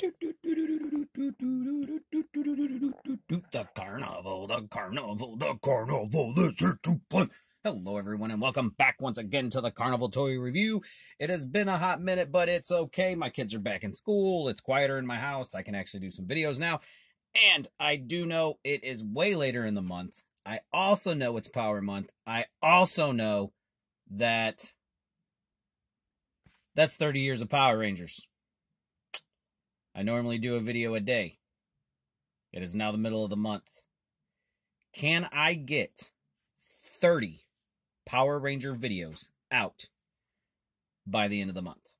The carnival, the carnival, the carnival, that's here to play. Hello, everyone, and welcome back once again to the Karnevil Toy Review. It has been a hot minute, but it's okay. My kids are back in school. It's quieter in my house. I can actually do some videos now. And I do know it is way later in the month. I also know it's Power Month. I also know that that's 30 years of Power Rangers. I normally do a video a day. It is now the middle of the month. Can I get 30 Power Ranger videos out by the end of the month?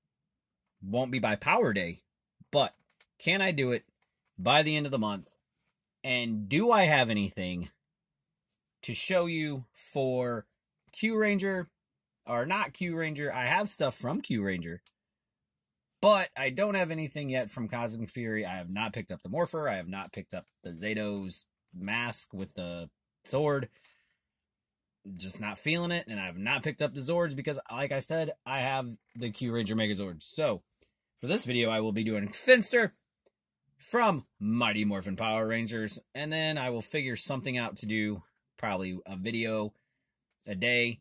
Won't be by Power Day, but can I do it by the end of the month? And do I have anything to show you for Kyuranger or not Kyuranger? I have stuff from Kyuranger but I don't have anything yet from Cosmic Fury. I have not picked up the Morpher. I have not picked up the Zayto's mask with the sword. Just not feeling it. And I have not picked up the Zords because, like I said, I have the Kyuranger Megazord. So, for this video, I will be doing Finster from Mighty Morphin Power Rangers. And then I will figure something out to do, probably a video a day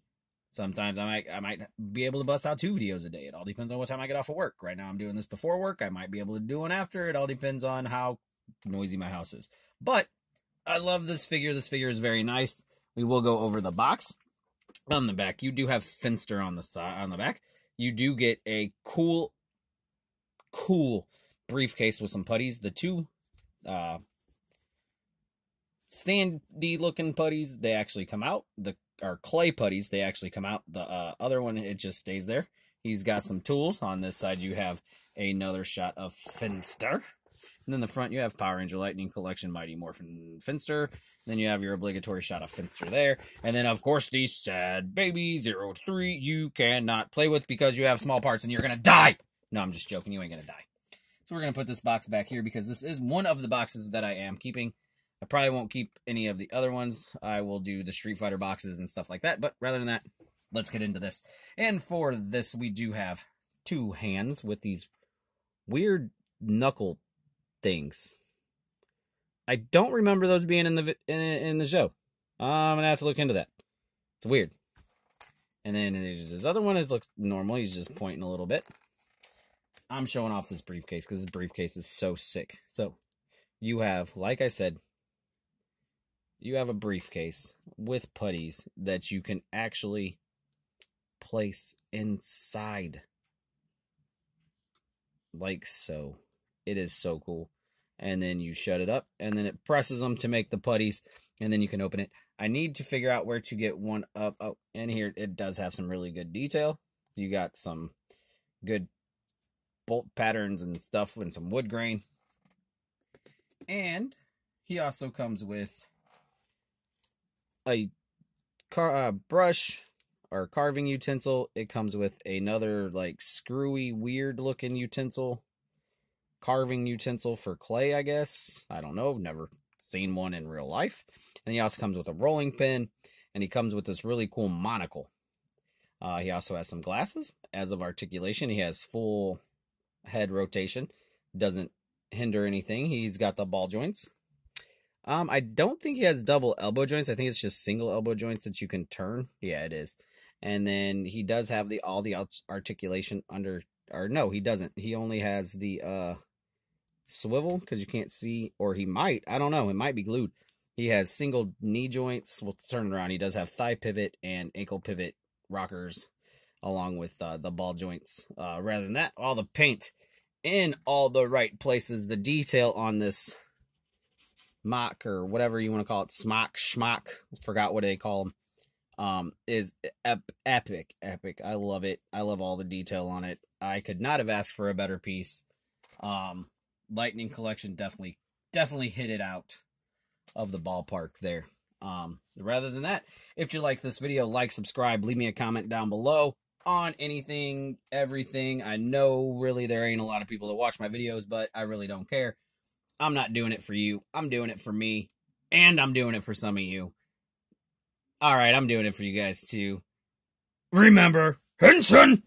Sometimes I might I might be able to bust out two videos a day. It all depends on what time I get off of work. Right now I'm doing this before work. I might be able to do one after. It all depends on how noisy my house is. But I love this figure. This figure is very nice. We will go over the box. On the back, you do have Finster on the side on the back. You do get a cool cool briefcase with some putties. The two uh sandy looking putties, they actually come out. The are clay putties. They actually come out. The uh, other one, it just stays there. He's got some tools. On this side, you have another shot of Finster. And then the front, you have Power Ranger Lightning Collection Mighty Morphin Finster. Then you have your obligatory shot of Finster there. And then, of course, the Sad Baby Zero Three you cannot play with because you have small parts and you're going to die. No, I'm just joking. You ain't going to die. So we're going to put this box back here because this is one of the boxes that I am keeping. I probably won't keep any of the other ones. I will do the Street Fighter boxes and stuff like that. But rather than that, let's get into this. And for this, we do have two hands with these weird knuckle things. I don't remember those being in the in, in the show. Um, I'm gonna have to look into that. It's weird. And then there's this other one. Is looks normal. He's just pointing a little bit. I'm showing off this briefcase because this briefcase is so sick. So you have, like I said, you have a briefcase with putties that you can actually place inside. Like so. It is so cool. And then you shut it up, and then it presses them to make the putties, and then you can open it. I need to figure out where to get one up. Oh, and here it does have some really good detail. So you got some good bolt patterns and stuff and some wood grain. And he also comes with a car uh, brush or carving utensil. It comes with another like screwy, weird looking utensil, carving utensil for clay. I guess I don't know. Never seen one in real life. And he also comes with a rolling pin, and he comes with this really cool monocle. Uh, he also has some glasses. As of articulation, he has full head rotation. Doesn't hinder anything. He's got the ball joints. Um, I don't think he has double elbow joints. I think it's just single elbow joints that you can turn. Yeah, it is. And then he does have the all the articulation under or no, he doesn't. He only has the uh swivel because you can't see or he might. I don't know. It might be glued. He has single knee joints. We'll turn around. He does have thigh pivot and ankle pivot rockers along with uh, the ball joints. Uh, rather than that, all the paint in all the right places. The detail on this mock or whatever you want to call it, smock, schmock, forgot what they call them, um, is ep- epic, epic. I love it. I love all the detail on it. I could not have asked for a better piece. Um, Lightning Collection definitely, definitely hit it out of the ballpark there. Um, rather than that, if you like this video, like, subscribe, leave me a comment down below on anything, everything. I know really there ain't a lot of people that watch my videos, but I really don't care. I'm not doing it for you. I'm doing it for me. And I'm doing it for some of you. All right, I'm doing it for you guys too. Remember, Henson